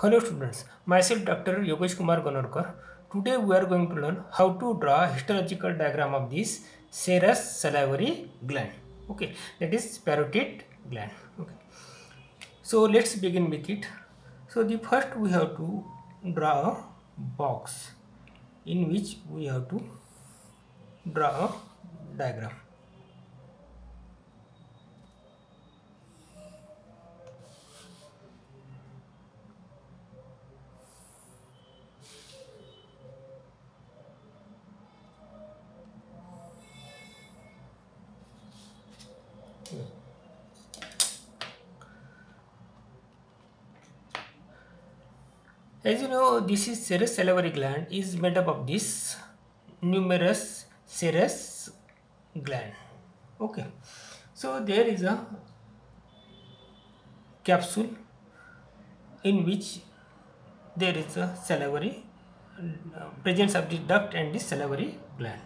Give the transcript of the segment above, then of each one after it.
Hello students, myself Dr. Yogesh Kumar Ganorkar. Today we are going to learn how to draw histological diagram of this serous salivary gland. Okay, that is parotid gland. Okay. So let's begin with it. So the first we have to draw a box in which we have to draw a diagram. As you know, this is serous salivary gland is made up of this numerous serous gland. Okay, so there is a capsule in which there is a salivary presence of the duct and the salivary gland.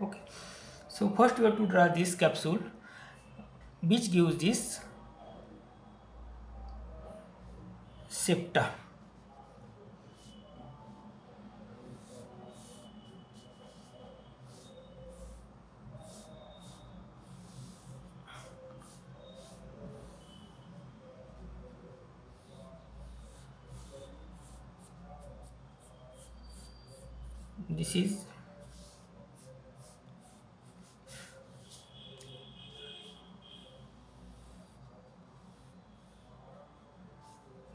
Okay, so first we have to draw this capsule which gives this septa this is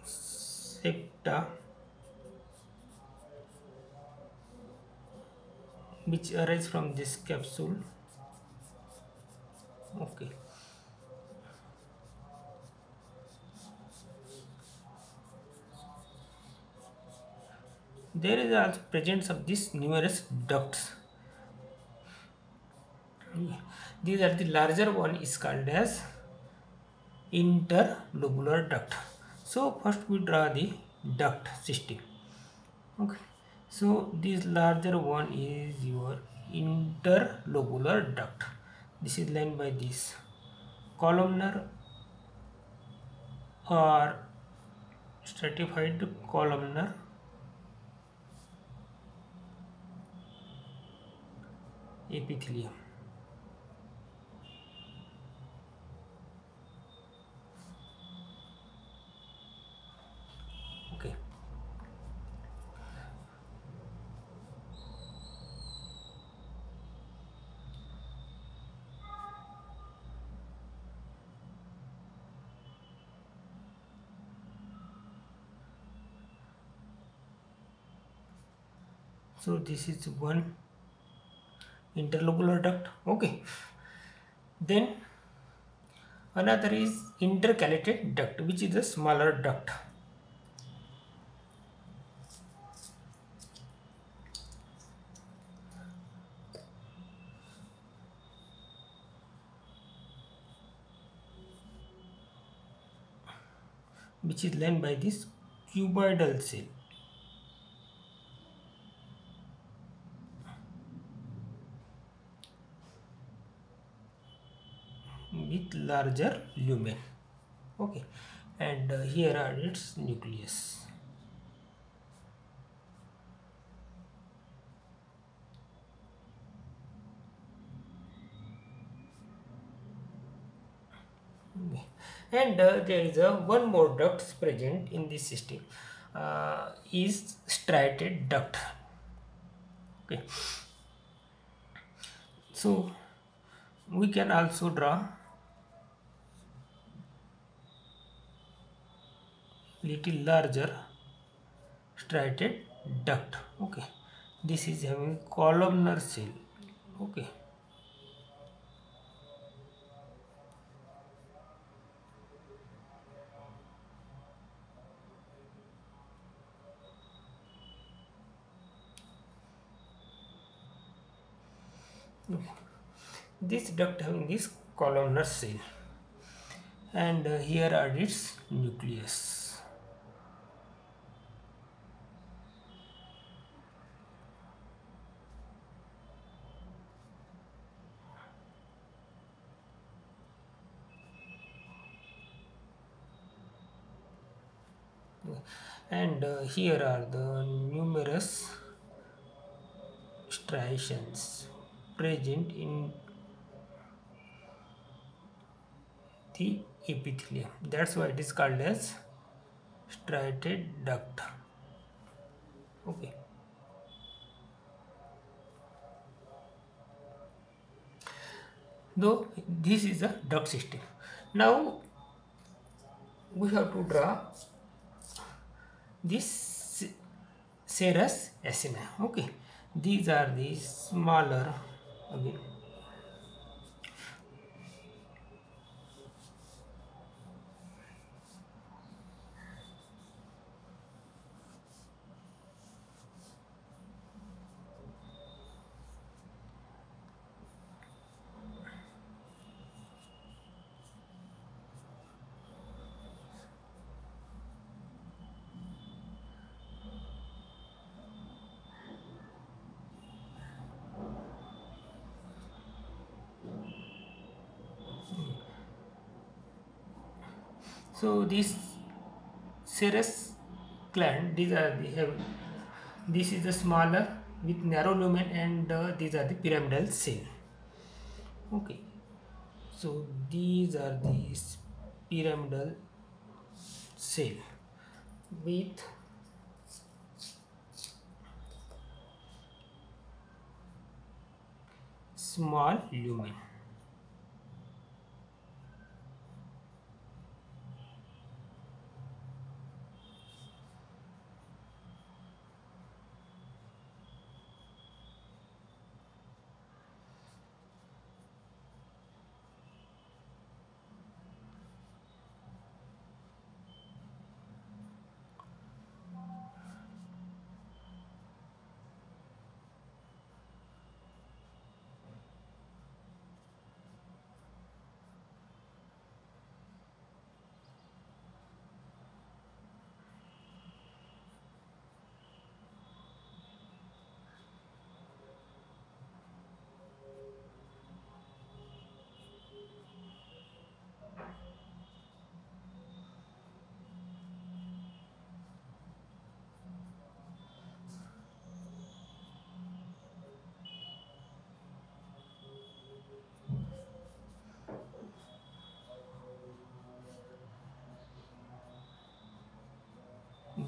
septa which arise from this capsule. Okay. There is also presence of these numerous ducts. These are the larger one is called as interlobular duct. So first we draw the duct system. Okay so this larger one is your interlobular duct. This is lined by this. Columnar or stratified columnar. Epithelium okay so this is one interlobular duct. Okay. Then another is intercalated duct which is a smaller duct. Which is lined by this cuboidal cell with larger lumen. Okay. And uh, here are its nucleus. And uh, there is a one more duct present in this system uh, is striated duct. Okay. So we can also draw little larger striated duct. Okay. This is having columnar cell okay. This duct having this columnar cell and uh, here are its nucleus and uh, here are the numerous striations present in the epithelium. That's why it is called as striated duct. Okay. Though this is a duct system. Now we have to draw this serous acini okay these are the smaller again so this serous gland these are the have this is the smaller with narrow lumen and uh, these are the pyramidal cell okay. So these are the pyramidal cell with small lumen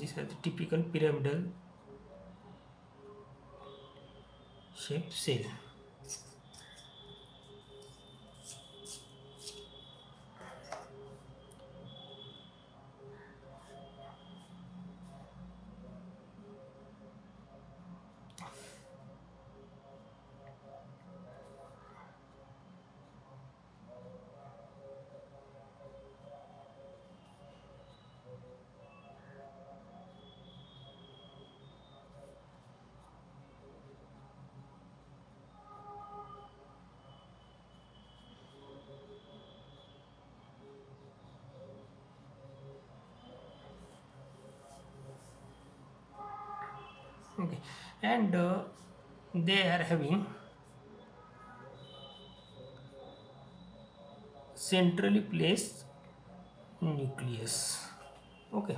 these are the typical pyramidal shaped cell okay. And uh, they are having centrally placed nucleus. Okay.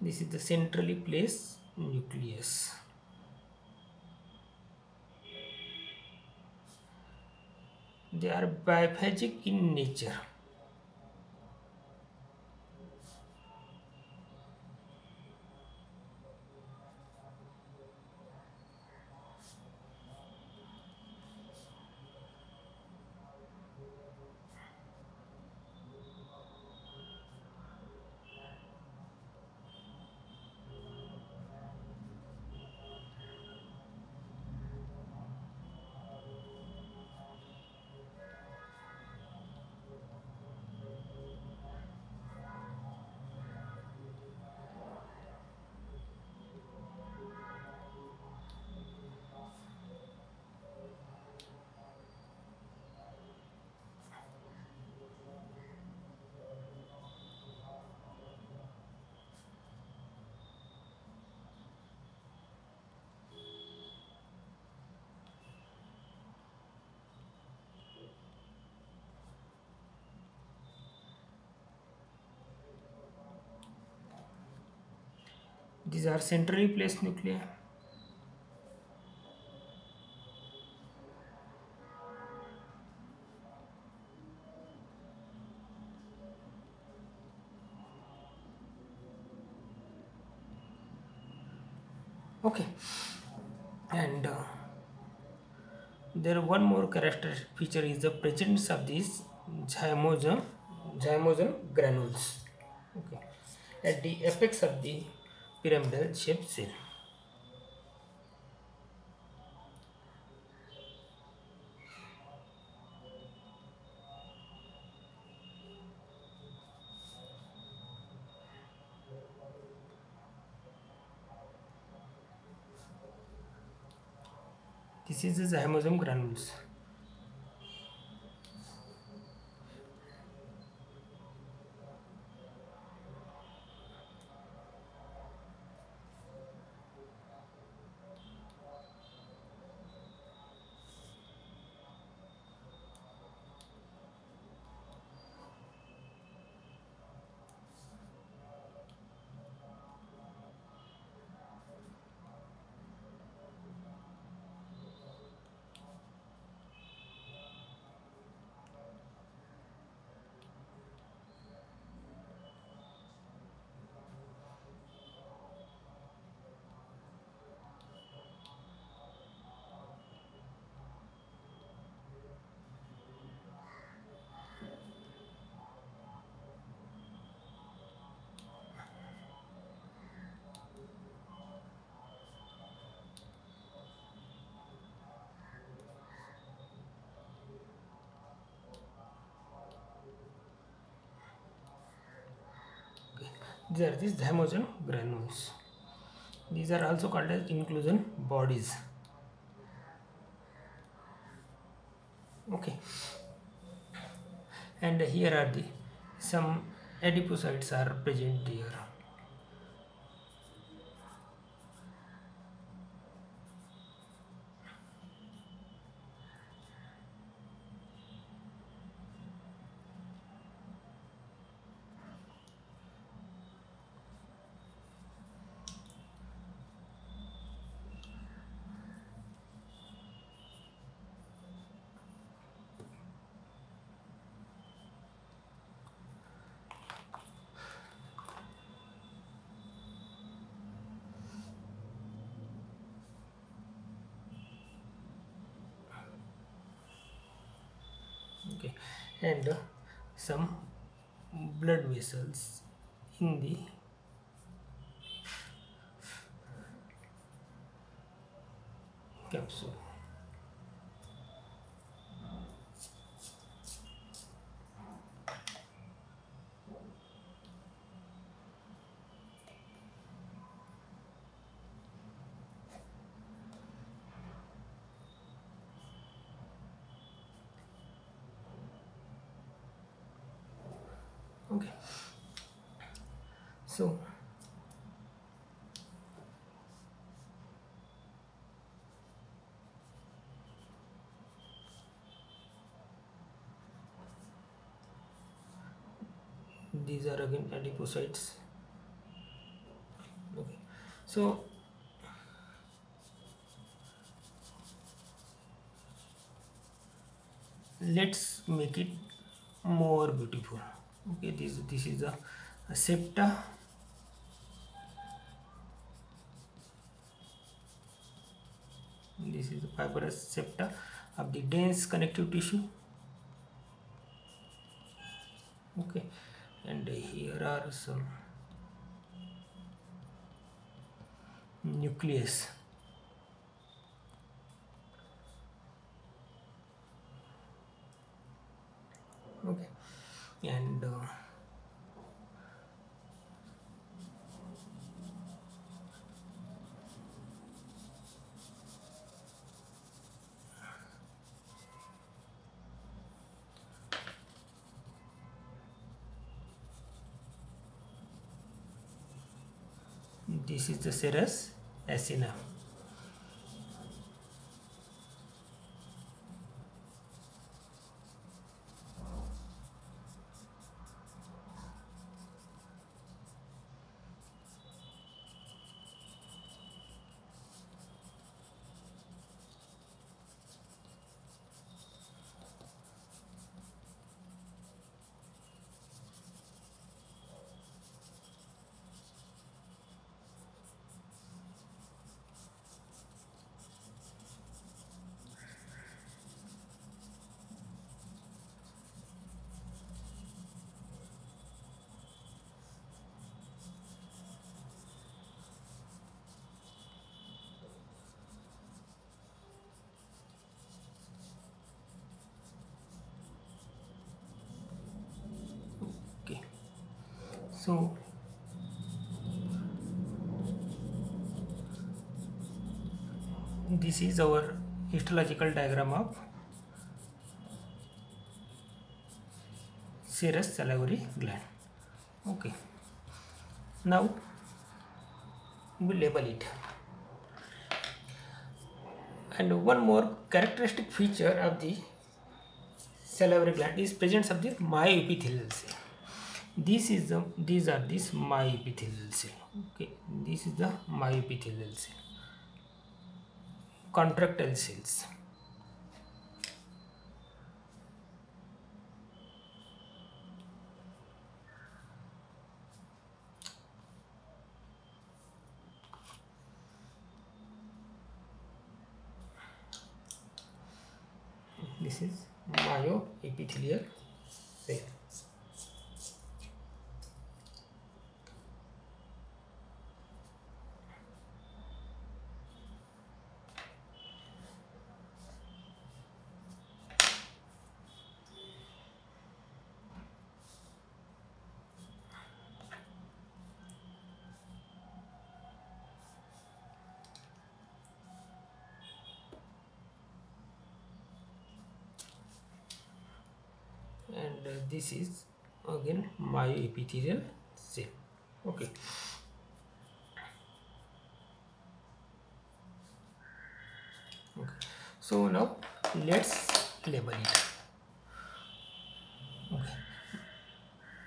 This is the centrally placed nucleus. They are biphasic in nature these are centrally placed nuclei okay and uh, there one more characteristic feature is the presence of these zymogen zymogen granules okay at the apex of the pyramidal shaped cell this is the zymogen granules these are these zymogen granules. These are also called as inclusion bodies. Okay. And here are the some adipocytes are present here okay. And some blood vessels in the capsule okay so these are again adipocytes. Okay. So let's make it more beautiful. Okay this this is a, a septa this is the fibrous septa of the dense connective tissue. Okay and here are some nucleus. Okay and uh, this is the serous acina so this is our histological diagram of serous salivary gland. Okay. Now we label it. And one more characteristic feature of the salivary gland is presence of the myoepithelial cell this is the these are this myoepithelial cell okay? This is the myoepithelial cell. Contractile cells. This is myoepithelial cell and uh, this is again myoepithelial cell. Okay. Okay. So now let's label it. Okay.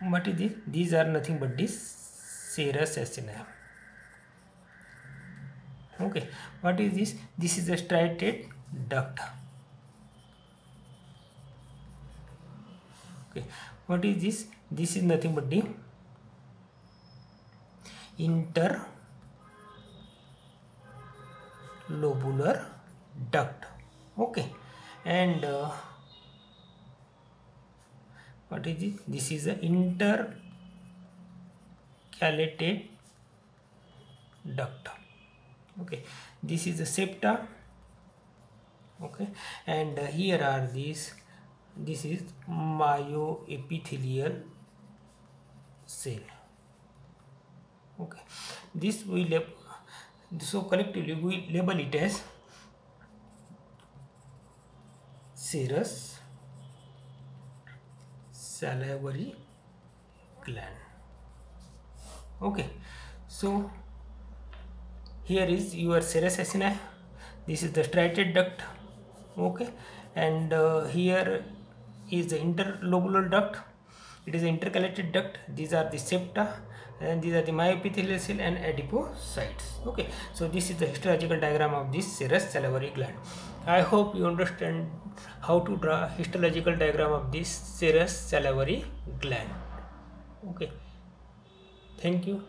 What is this these are nothing but this serous acini okay. What is this? This is a striated duct okay. What is this? This is nothing but the interlobular duct. Okay. And uh, what is this this is the intercalated duct. Okay. This is the septa. Okay. And uh, here are these this is myoepithelial cell. Okay. This we lab so collectively we label it as serous salivary gland. Okay. So here is your serous acini this is the striated duct. Okay. And uh, here is the interlobular duct. It is intercalated duct. These are the septa and these are the myoepithelial cell and adipocytes. Okay so this is the histological diagram of this serous salivary gland. I hope you understand how to draw histological diagram of this serous salivary gland. Okay thank you